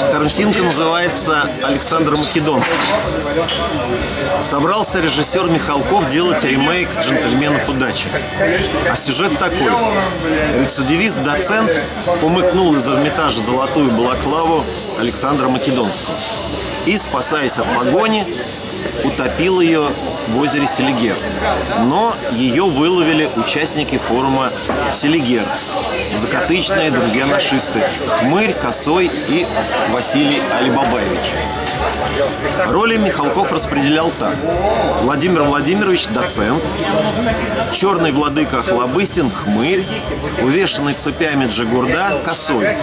Картинка называется «Александр Македонский». Собрался режиссер Михалков делать ремейк «Джентльменов удачи». А сюжет такой. Рецидивист-доцент умыкнул из Эрмитажа золотую балаклаву Александра Македонского и, спасаясь от погони, утопил ее в озере Селигер. Но ее выловили участники форума Селигер. Закатычные друзья-нашисты Хмырь, Косой и Василий Алибабаевич. Роли Михалков распределял так. Владимир Владимирович – доцент, черный владыка Хлобыстин – хмырь, увешанный цепями Джигурда – косой,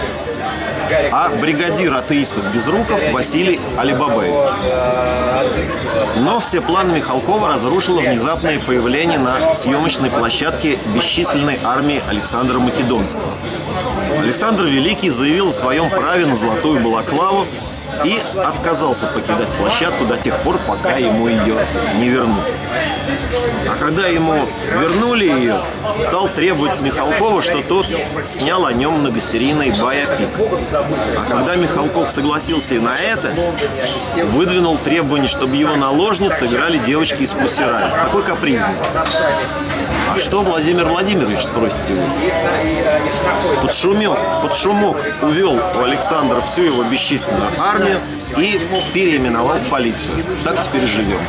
а бригадир атеистов Безруков Василий Алибабаевич. Но все планы Михалкова разрушило внезапное появление на съемочной площадке бесчисленной армии Александра Македонского. Александр Великий заявил о своем праве на золотую балаклаву и отказался покидать площадку до тех пор, пока ему ее не вернут. А когда ему вернули ее, стал требовать с Михалкова, что тот снял о нем многосерийный байопик. А когда Михалков согласился и на это, выдвинул требование, чтобы его наложницы играли девочки из Пусирая. Такой капризный. А что Владимир Владимирович, спросите вы? Под, шумек, под шумок увел у Александра всю его бесчисленную армию и переименовал в полицию. Так теперь живем.